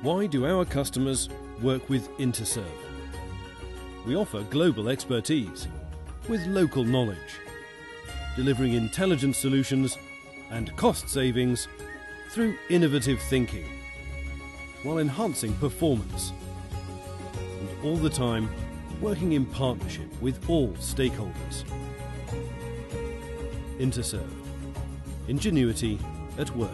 Why do our customers work with Interserve? We offer global expertise with local knowledge, delivering intelligent solutions and cost savings through innovative thinking, while enhancing performance, and all the time working in partnership with all stakeholders. Interserve. Ingenuity at work.